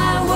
my way.